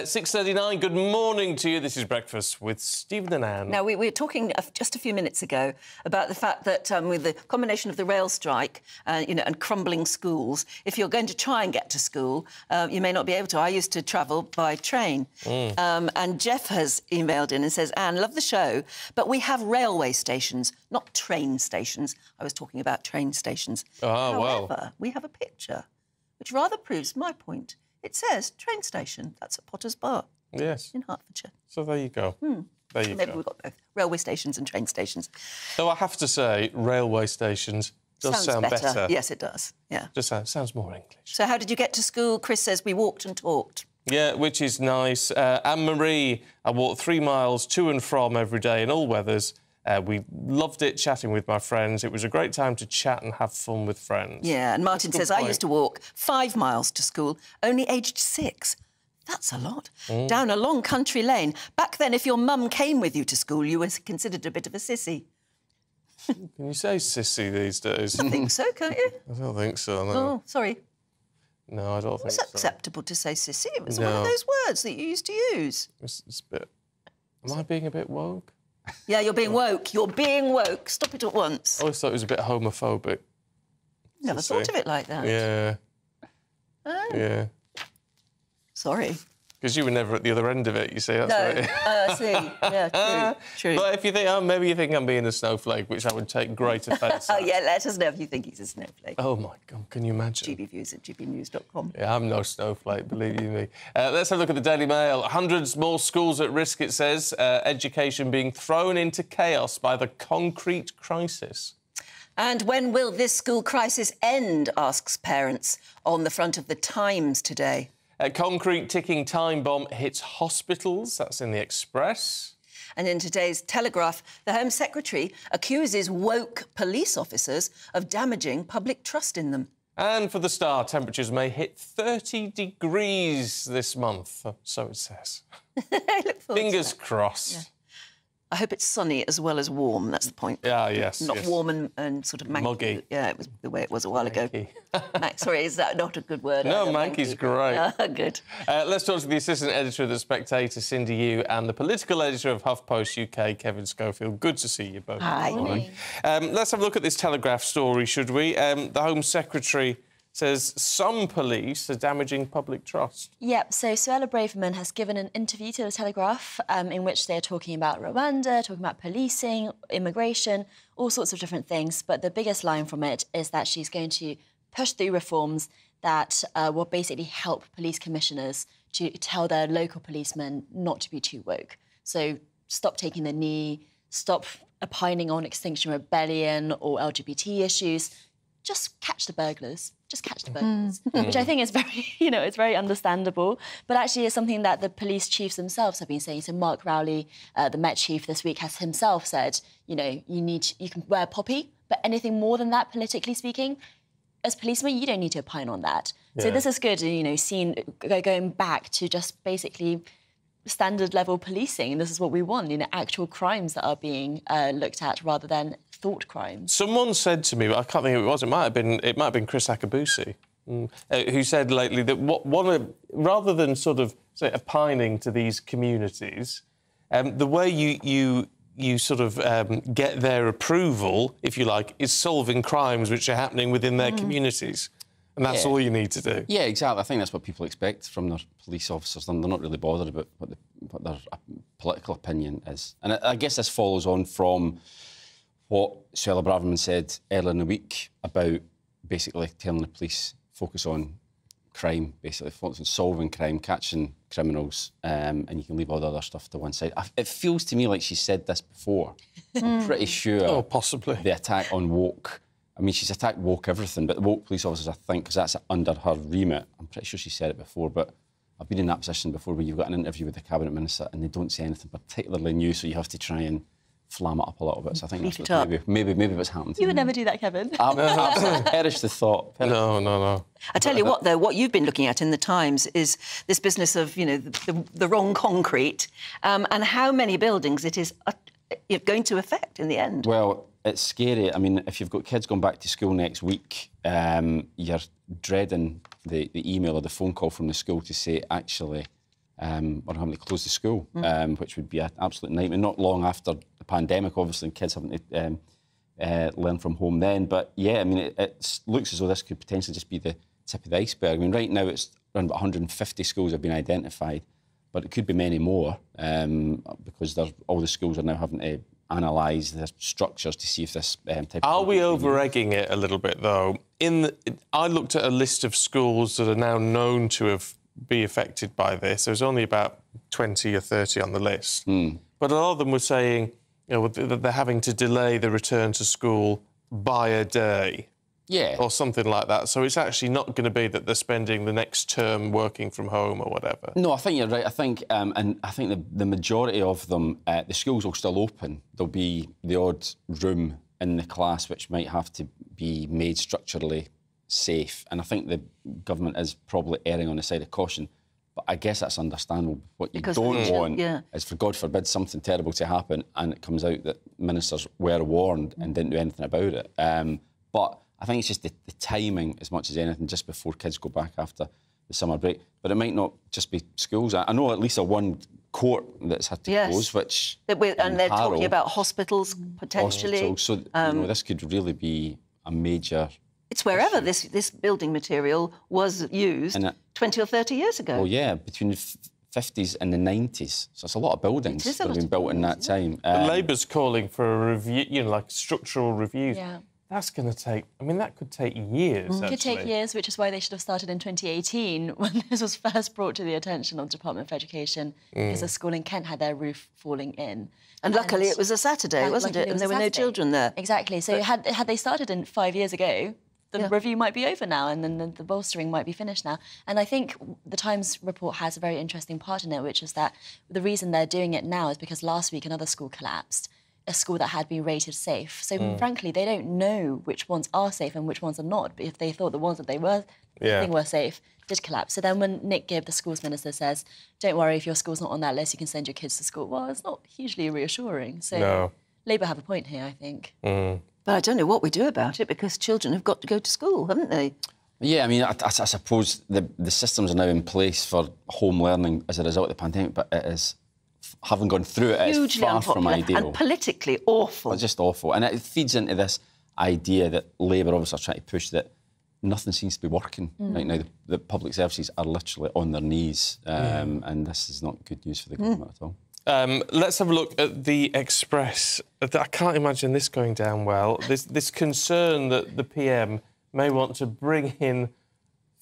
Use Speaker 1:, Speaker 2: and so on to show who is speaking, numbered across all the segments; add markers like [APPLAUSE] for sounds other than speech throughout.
Speaker 1: At 6.39, good morning to you. This is Breakfast with Stephen and Anne.
Speaker 2: Now, we, we were talking just a few minutes ago about the fact that um, with the combination of the rail strike uh, you know, and crumbling schools, if you're going to try and get to school, uh, you may not be able to. I used to travel by train. Mm. Um, and Jeff has emailed in and says, Anne, love the show, but we have railway stations, not train stations. I was talking about train stations.
Speaker 1: Ah,
Speaker 2: However,
Speaker 1: well.
Speaker 2: we have a picture, which rather proves my point. It says train station. That's at Potters Bar.
Speaker 1: Yes.
Speaker 2: In Hertfordshire.
Speaker 1: So there you go.
Speaker 2: Hmm.
Speaker 1: There you
Speaker 2: Maybe
Speaker 1: go.
Speaker 2: we've got both railway stations and train stations.
Speaker 1: Though I have to say, railway stations does
Speaker 2: Sounds
Speaker 1: sound
Speaker 2: better.
Speaker 1: better.
Speaker 2: Yes, it does. Yeah.
Speaker 1: Just sounds, sounds more English.
Speaker 2: So, how did you get to school? Chris says we walked and talked.
Speaker 1: Yeah, which is nice. Uh, Anne Marie, I walked three miles to and from every day in all weathers. Uh, we loved it chatting with my friends. It was a great time to chat and have fun with friends.
Speaker 2: Yeah, and Martin says
Speaker 1: point.
Speaker 2: I used to walk five miles to school, only aged six. That's a lot.
Speaker 1: Mm.
Speaker 2: Down a long country lane. Back then, if your mum came with you to school, you were considered a bit of a sissy.
Speaker 1: Can you say sissy these days?
Speaker 2: I think so, can't you? [LAUGHS]
Speaker 1: I don't think so. No,
Speaker 2: Oh, sorry.
Speaker 1: no I don't think
Speaker 2: It's
Speaker 1: so.
Speaker 2: It's acceptable to say sissy. It was one of those words that you used to use.
Speaker 1: It's, it's a bit. Am I being a bit woke?
Speaker 2: Yeah, you're being woke. You're being woke. Stop it at once.
Speaker 1: I always thought it was a bit homophobic.
Speaker 2: Never thought of it like that.
Speaker 1: Yeah.
Speaker 2: Oh.
Speaker 1: Yeah.
Speaker 2: Sorry.
Speaker 1: Because you were never at the other end of it, you see. That's
Speaker 2: No,
Speaker 1: right. [LAUGHS]
Speaker 2: uh, I see. Yeah, [LAUGHS] true. true.
Speaker 1: But if you think, oh, maybe you think I'm being a snowflake, which I would take great offence [LAUGHS]
Speaker 2: Oh, yeah, let us know if you think he's a snowflake.
Speaker 1: Oh, my God, can you imagine?
Speaker 2: gbviews at gbnews.com.
Speaker 1: Yeah, I'm no snowflake, believe you me. Uh, let's have a look at the Daily Mail. Hundreds more schools at risk, it says. Uh, education being thrown into chaos by the concrete crisis.
Speaker 2: And when will this school crisis end? asks parents on the front of the Times today.
Speaker 1: A concrete ticking time bomb hits hospitals. That's in the Express.
Speaker 2: And in today's Telegraph, the Home Secretary accuses woke police officers of damaging public trust in them.
Speaker 1: And for the star, temperatures may hit 30 degrees this month. So it says. [LAUGHS]
Speaker 2: I look forward to
Speaker 1: Fingers crossed.
Speaker 2: I hope it's sunny as well as warm. That's the point.
Speaker 1: Yeah, yes.
Speaker 2: Not
Speaker 1: yes.
Speaker 2: warm and, and sort of manky.
Speaker 1: Muggy.
Speaker 2: Yeah, it was the way it was a while ago.
Speaker 1: Manky.
Speaker 2: Man- Sorry, is that not a good word?
Speaker 1: No,
Speaker 2: either,
Speaker 1: manky's
Speaker 2: manky?
Speaker 1: great. [LAUGHS]
Speaker 2: Ah, good.
Speaker 1: Uh, let's talk to the assistant editor of The Spectator, Cindy Yu, and the political editor of HuffPost UK, Kevin Schofield. Good to see you both.
Speaker 2: Hi.
Speaker 1: this. Um, let's have a look at this Telegraph story, should we? Um, the Home Secretary says some police are damaging public trust.
Speaker 3: Yep, so Suella Braverman has given an interview to The Telegraph um, in which they're talking about Rwanda, talking about policing, immigration, all sorts of different things. But the biggest line from it is that she's going to push through reforms that uh, will basically help police commissioners to tell their local policemen not to be too woke. So stop taking the knee, stop opining on Extinction Rebellion or LGBT issues. Just catch the burglars. Just catch the burglars, which I think is very, [LAUGHS] you know, it's very understandable. But actually, it's something that the police chiefs themselves have been saying. So Mark Rowley, uh, the Met chief this week, has himself said, you know, you need, you can wear poppy, but anything more than that, politically speaking, as policemen, you don't need to opine on that. So this is good, you know, seeing going back to just basically standard level policing, and this is what we want, you know, actual crimes that are being uh, looked at rather than thought crimes.
Speaker 1: Someone said to me, I can't think who it was. It might have been. It might have been Kriss Akabusi, mm, uh, who said lately that what one of, rather than sort of say opining to these communities, um, the way you you you sort of um, get their approval, if you like, is solving crimes which are happening within their communities, and that's
Speaker 4: Yeah.
Speaker 1: all you need to do.
Speaker 4: Yeah, exactly. I think that's what people expect from their police officers. They're they're not really bothered about what, the, what their uh, political opinion is. And I, I guess this follows on from what Suella Braverman said earlier in the week about basically telling the police focus on crime, basically focus on solving crime, catching criminals, um, and you can leave all the other stuff to one side. I, it feels to me like she said this before. I'm pretty sure
Speaker 1: Oh, possibly.
Speaker 4: the attack on woke. I mean, she's attacked woke everything, but the woke police officers, I think, because that's under her remit. I'm pretty sure she said it before, but I've been in that position before where you've got an interview with the cabinet minister and they don't say anything particularly new, so you have to try and flam it up a little bit. So I think
Speaker 2: Beef
Speaker 4: that's
Speaker 2: it
Speaker 4: what maybe, maybe maybe what's happened.
Speaker 3: You would never do that, Kevin.
Speaker 4: I'm absolutely [LAUGHS] perish the thought. Perish
Speaker 1: No, no, no.
Speaker 2: I tell you what, though, what you've been looking at in the Times is this business of, you know, the, the, the wrong concrete um, and how many buildings it is uh, going to affect in the end.
Speaker 4: Well, it's scary. I mean, if you've got kids going back to school next week, um, you're dreading the, the email or the phone call from the school to say, actually, um, or having to close the school, um, which would be an absolute nightmare. Not long after the pandemic, obviously, and kids having to um, uh, learn from home then. But yeah, I mean, it, it looks as though this could potentially just be the tip of the iceberg. I mean, right now it's around about 150 schools have been identified, but it could be many more um, because there's, all the schools are now having to analyse their structures to see if this um, type.
Speaker 1: Are we over egging it a little bit though? In the, I looked at a list of schools that are now known to have be affected by this. There's only about 20 or 30 on the list, but a lot of them were saying you know they're having to delay the return to school by a day
Speaker 4: Yeah.
Speaker 1: or something like that. So it's actually not going to be that they're spending the next term working from home or whatever.
Speaker 4: No, I think you're right. I think, um, and I think the, the majority of them, uh, the schools will still open. There'll be the odd room in the class which might have to be made structurally safe. And I think the government is probably erring on the side of caution. But I guess that's understandable. What you
Speaker 2: Because
Speaker 4: don't
Speaker 2: chil-
Speaker 4: want
Speaker 2: yeah.
Speaker 4: is for God forbid something terrible to happen and it comes out that ministers were warned and didn't do anything about it. Um, but I think it's just the, the timing as much as anything, just before kids go back after the summer break. But it might not just be schools. I, I know at least a one court that's had to
Speaker 2: Yes.
Speaker 4: close, which
Speaker 2: and they're talking about hospitals potentially.
Speaker 4: So you know, this could really be a major.
Speaker 2: It's wherever this, this building material was used
Speaker 4: And it-
Speaker 2: 20 or 30 years ago.
Speaker 4: Well, yeah, between the f- 50s and the 90s. So it's a lot of buildings
Speaker 2: It is a
Speaker 4: that have been
Speaker 2: of
Speaker 4: built in that time. Um,
Speaker 1: Labour's calling for a review, you know, like structural reviews.
Speaker 3: Yeah.
Speaker 1: That's going to take. I mean, that could take years.
Speaker 3: It could take years, which is why they should have started in 2018 [LAUGHS] when this was first brought to the attention of the Department of Education because a school in Kent had their roof falling in.
Speaker 2: and luckily it was a Saturday, wasn't
Speaker 3: like
Speaker 2: it? And there
Speaker 3: a
Speaker 2: were no children there.
Speaker 3: Exactly. So had had they started in five years ago, the
Speaker 2: Yeah.
Speaker 3: review might be over now, and then the, the bolstering might be finished now. And I think the Times report has a very interesting part in it, which is that the reason they're doing it now is because last week another school collapsed. A school that had been rated safe. So, mm. frankly, they don't know which ones are safe and which ones are not. But if they thought the ones that they were
Speaker 1: Yeah.
Speaker 3: thinking were safe did collapse. So then, when Nick Gibb, the schools minister, says, "Don't worry, if your school's not on that list, you can send your kids to school." Well, it's not hugely reassuring. So,
Speaker 1: No.
Speaker 3: Labour have a point here, I think. Mm.
Speaker 2: But I don't know what we do about it because children have got to go to school, haven't they?
Speaker 4: Yeah, I mean, I, I, I suppose the, the systems are now in place for home learning as a result of the pandemic, but it is, having gone through it, it's
Speaker 2: Hugely
Speaker 4: far from
Speaker 2: unpopular
Speaker 4: ideal.
Speaker 2: and politically awful.
Speaker 4: It's just awful. And it feeds into this idea that Labour obviously are trying to push that nothing seems to be working right now. The, the public services are literally on their knees, um, and this is not good news for the government at all.
Speaker 1: Um, let's have a look at the Express. I can't imagine this going down well. This, this concern that the PM may want to bring in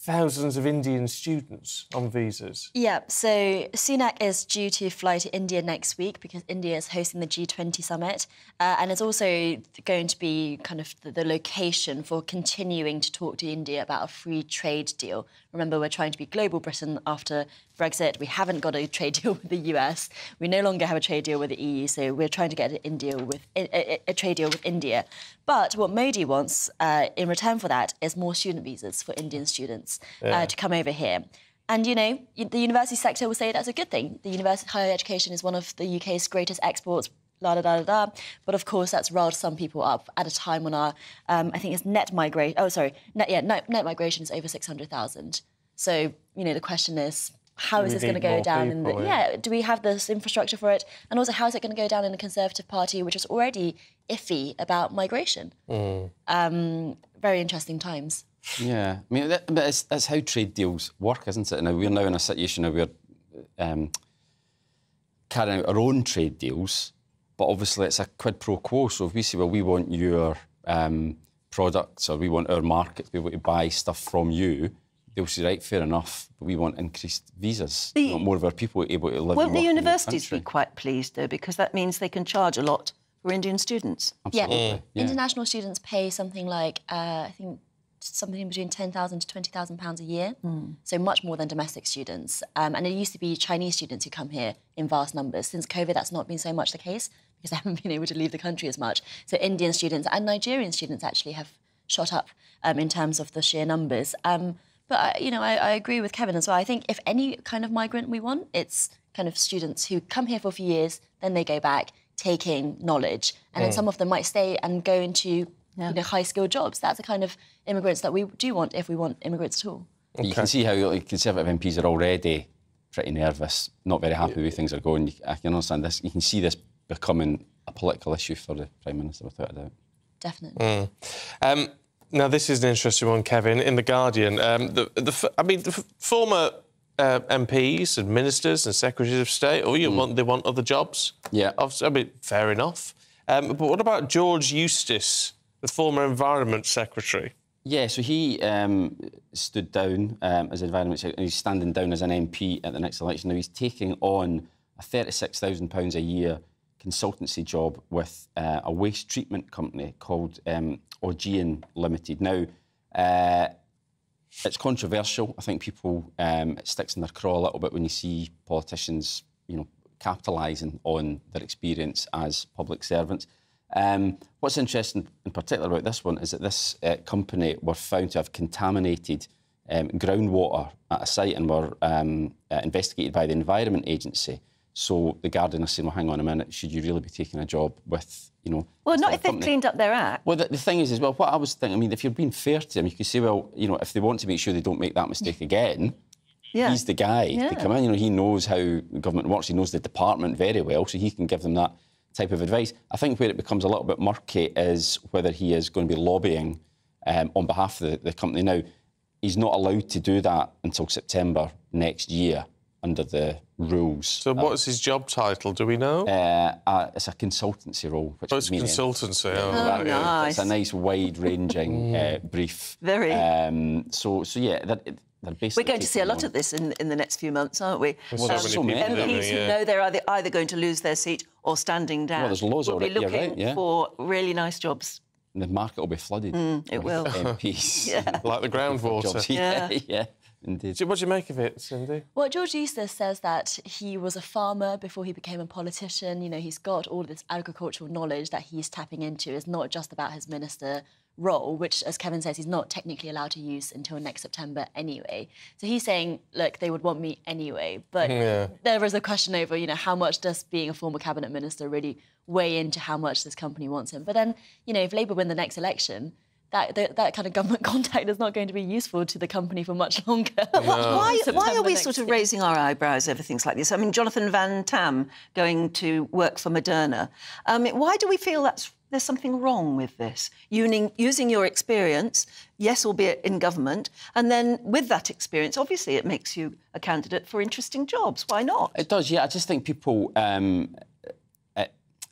Speaker 1: thousands of Indian students on visas.
Speaker 3: Yeah, so Sunak is due to fly to India next week because India is hosting the G20 summit, uh, and it's also going to be kind of the, the location for continuing to talk to India about a free trade deal. Remember, we're trying to be global Britain after Brexit. We haven't got a trade deal with the US. We no longer have a trade deal with the EU, so we're trying to get an India with a, a, trade deal with India. But what Modi wants uh, in return for that is more student visas for Indian students uh, to come over here. And you know, the university sector will say that's a good thing. The university higher education is one of the UK's greatest exports. La da da da da. But of course, that's riled some people up at a time when our, um, I think it's net migration. Oh, sorry, net yeah, net, net migration is over six hundred thousand. So you know, the question is, how is this going to go down? in the,
Speaker 1: yeah.
Speaker 3: yeah, do we have this infrastructure for it? And also, how is it going to go down in the Conservative Party, which is already iffy about migration?
Speaker 1: Mm.
Speaker 3: Um, very interesting times.
Speaker 4: Yeah, I mean, that, but it's, that's how trade deals work, isn't it? Now we're now in a situation where we're um, carrying out our own trade deals, but obviously it's a quid pro quo. So if we say, well, we want your um, products or we want our market to be able to buy stuff from you, they'll say, right, fair enough, but we want increased visas.
Speaker 2: The-
Speaker 4: we want more of our people able to live
Speaker 2: Won't the
Speaker 4: work in the
Speaker 2: universities be quite pleased, though, because that means they can charge a lot for Indian students?
Speaker 4: Absolutely. Yeah.
Speaker 3: International students pay something like uh, I think something between ten thousand to twenty thousand pounds a year, so much more than domestic students. Um, and it used to be Chinese students who come here in vast numbers. Since COVID, that's not been so much the case because [LAUGHS] they haven't been able to leave the country as much. So Indian students and Nigerian students actually have shot up um, in terms of the sheer numbers. Um, but I, you know, I, I agree with Kevin as well. I think if any kind of migrant we want, it's kind of students who come here for a few years, then they go back, taking knowledge, and then some of them might stay and go into you know, high skilled jobs. That's the kind of immigrants that we do want if we want immigrants at all.
Speaker 4: You can see how like, Conservative MPs are already pretty nervous, not very happy with things are going. I can understand this. You can see this becoming a political issue for the Prime Minister without a doubt.
Speaker 3: Definitely.
Speaker 1: Um, now, this is an interesting one, Kevin. In the Guardian, um, the, the, I mean, the f- former uh, MPs and ministers and secretaries of state, oh, you want they want other jobs.
Speaker 4: Yeah.
Speaker 1: I mean, fair enough. Um, but what about George Eustice, the former Environment Secretary?
Speaker 4: Yeah, so he um, stood down um, as environment secretary. He's standing down as an MP at the next election. Now he's taking on a thirty-six thousand pounds a year consultancy job with uh, a waste treatment company called um, Augean Limited. Now. Uh, it's controversial. I think people um, it sticks in their craw a little bit when you see politicians, you know, capitalising on their experience as public servants. Um, what's interesting in particular about this one is that this uh, company were found to have contaminated um, groundwater at a site and were um, uh, investigated by the Environment Agency. So the Guardian are saying, well, hang on a minute, should you really be taking a job with, you know...
Speaker 2: Well, not if they've cleaned up their act.
Speaker 4: Well, the, the thing is, as well, what I was thinking, I mean, if you're being fair to them, you could say, well, you know, if they want to make sure they don't make that mistake again,
Speaker 2: Yeah.
Speaker 4: he's the guy
Speaker 2: Yeah.
Speaker 4: to come in. You know, he knows how the government works. He knows the department very well, so he can give them that type of advice. I think where it becomes a little bit murky is whether he is going to be lobbying um, on behalf of the, the company. Now, he's not allowed to do that until September next year under the rules.
Speaker 1: So, what's his job title? Do we know?
Speaker 4: Uh, uh, it's a consultancy role. Which
Speaker 1: oh, it's
Speaker 4: mean-
Speaker 1: consultancy. Oh,
Speaker 2: Oh,
Speaker 1: right,
Speaker 2: nice.
Speaker 4: It's a nice, wide-ranging [LAUGHS] uh, brief.
Speaker 2: Very.
Speaker 4: Um, so, so yeah, they're, they're.
Speaker 2: We're going to see a lot
Speaker 4: on-
Speaker 2: of this in, in the next few months, aren't we?
Speaker 4: Well, there's so many,
Speaker 2: MPs
Speaker 4: don't
Speaker 2: who know they're either, either going to lose their seat or standing down.
Speaker 4: there's loads
Speaker 2: will be
Speaker 4: already,
Speaker 2: looking
Speaker 4: right, yeah.
Speaker 2: for really nice jobs.
Speaker 4: The market will be flooded.
Speaker 2: Mm, it
Speaker 4: with
Speaker 2: will.
Speaker 4: MPs. [LAUGHS]
Speaker 1: Like the groundwater. [LAUGHS]
Speaker 4: Jobs. Yeah,
Speaker 2: Yeah.
Speaker 4: Yeah, indeed.
Speaker 1: So What do you make of it, Cindy?
Speaker 3: Well, George Eustice says that he was a farmer before he became a politician. You know, he's got all this agricultural knowledge that he's tapping into. It's not just about his minister role, which, as Kevin says, he's not technically allowed to use until next September anyway. So he's saying, look, they would want me anyway. But
Speaker 1: Yeah.
Speaker 3: there is a question over, you know, how much does being a former cabinet minister really weigh into how much this company wants him? But then, you know, if Labour win the next election, that, that, that kind of government [LAUGHS] contact is not going to be useful to the company for much longer.
Speaker 2: Why, why are we sort of
Speaker 3: year.
Speaker 2: raising our eyebrows over things like this? I mean, Jonathan Van Tam going to work for Moderna. Um, why do we feel that's there's something wrong with this? Using, using your experience, yes, albeit in government, and then with that experience, obviously it makes you a candidate for interesting jobs. Why not?
Speaker 4: It does, yeah. I just think people, um,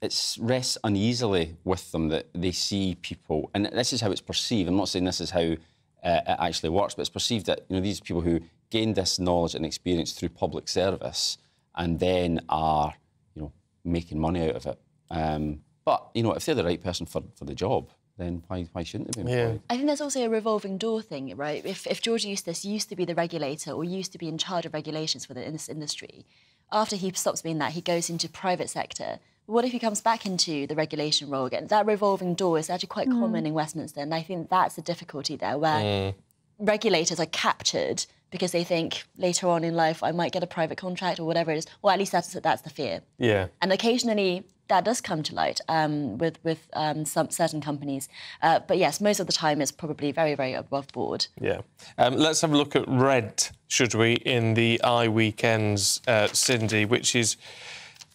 Speaker 4: it, it rests uneasily with them that they see people, and this is how it's perceived. I'm not saying this is how uh, it actually works, but it's perceived that you know these people who gain this knowledge and experience through public service and then are, you know, making money out of it. Um, but you know, if they're the right person for, for the job, then why why shouldn't they be employed? Yeah.
Speaker 3: I think there's also a revolving door thing, right? If, if George Eustice used to be the regulator or used to be in charge of regulations for the, in this industry, after he stops being that, he goes into private sector. What if he comes back into the regulation role again? That revolving door is actually quite common in Westminster, and I think that's the difficulty there, where regulators are captured because they think later on in life I might get a private contract or whatever it is, or at least that's that's the fear.
Speaker 1: Yeah.
Speaker 3: And occasionally that does come to light um, with with um, some certain companies. Uh, but yes, most of the time it's probably very very above board.
Speaker 1: Yeah. Um, let's have a look at rent, should we, in the I weekends, uh, Cindy, which is.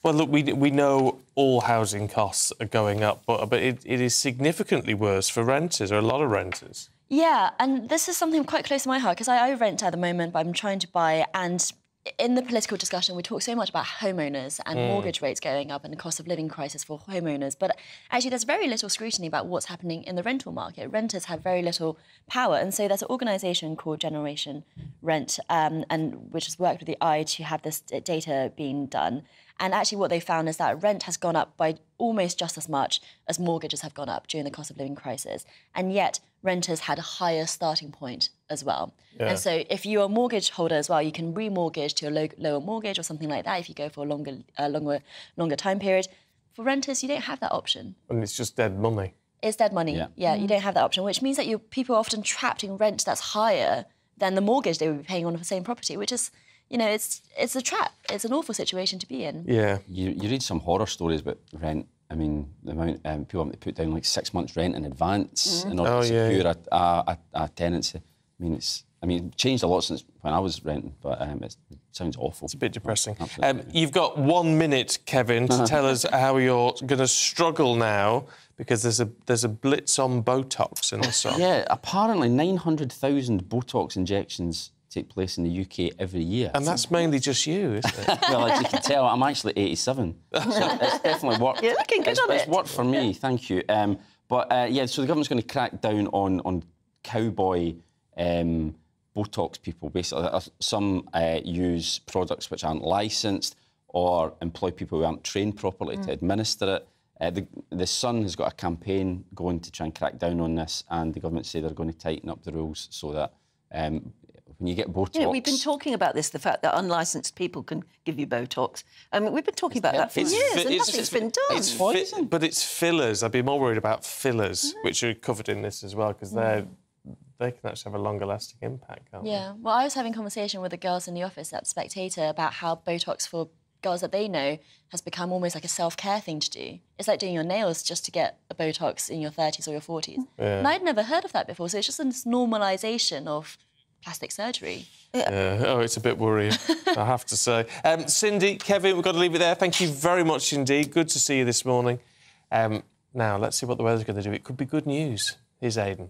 Speaker 1: Well, look, we, we know all housing costs are going up, but, but it, it is significantly worse for renters, or a lot of renters.
Speaker 3: Yeah, and this is something quite close to my heart because I, I rent at the moment, but I'm trying to buy. And in the political discussion, we talk so much about homeowners and mortgage rates going up and the cost of living crisis for homeowners. But actually, there's very little scrutiny about what's happening in the rental market. Renters have very little power, and so there's an organisation called Generation Rent, um, and which has worked with the I to have this data being done. And actually, what they found is that rent has gone up by almost just as much as mortgages have gone up during the cost of living crisis. And yet, renters had a higher starting point as well. And so, if you're a mortgage holder as well, you can remortgage to a low, lower mortgage or something like that if you go for a longer, uh, longer, longer time period. For renters, you don't have that option.
Speaker 1: And it's just dead money.
Speaker 3: It's dead money.
Speaker 4: Yeah.
Speaker 3: Yeah, you don't have that option, which means that you people are often trapped in rent that's higher than the mortgage they would be paying on the same property, which is, you know, it's it's a trap. It's an awful situation to be in.
Speaker 1: Yeah.
Speaker 4: You, you read some horror stories about rent. I mean, the amount um, people have to put down like six months' rent in advance in order
Speaker 1: Oh,
Speaker 4: to
Speaker 1: yeah,
Speaker 4: secure a, a, a, a tenancy. I mean, it's I mean, it changed a lot since when I was renting, but um, it sounds awful.
Speaker 1: It's a bit depressing.
Speaker 4: Absolutely.
Speaker 1: Um, you've got one minute, Kevin, to [LAUGHS] tell us how you're going to struggle now because there's a there's a blitz on Botox in the song.
Speaker 4: Yeah, apparently 900,000 Botox injections take place in the UK every year.
Speaker 1: And that's mainly just you, isn't it? [LAUGHS]
Speaker 4: well, as you can tell, I'm actually 87. So [LAUGHS] it's definitely worked.
Speaker 2: You're looking good
Speaker 4: it's,
Speaker 2: on
Speaker 4: it's
Speaker 2: it.
Speaker 4: worked for me, thank you. Um, but uh, yeah, so the government's going to crack down on on cowboy um, Botox people. Basically, Uh, some uh, use products which aren't licensed or employ people who aren't trained properly
Speaker 2: Mm.
Speaker 4: to administer it. Uh, the, the Sun has got a campaign going to try and crack down on this, and the government say they're going to tighten up the rules so that um, when you get Botox,
Speaker 2: You know, we've been talking about this, the fact that unlicensed people can give you Botox. I mean, we've been talking about that for years,
Speaker 1: fi-
Speaker 2: and nothing's been done.
Speaker 1: It's
Speaker 4: Poison.
Speaker 1: but it's fillers. I'd be more worried about fillers, mm. which are covered in this as well, because they're they can actually have a longer lasting impact, can't
Speaker 3: Yeah. Well, I was having a conversation with the girls in the office at Spectator about how Botox for girls that they know has become almost like a self-care thing to do. It's like doing your nails just to get a Botox in your 30s or your 40s. And I'd never heard of that before. So it's just this normalisation of plastic surgery.
Speaker 1: Yeah. Oh, it's a bit worrying, [LAUGHS] I have to say. Um, Cindy, Kevin, we've got to leave it there. Thank you very much indeed. Good to see you this morning. Um, now, let's see what the weather's going to do. It could be good news. Here's Aidan.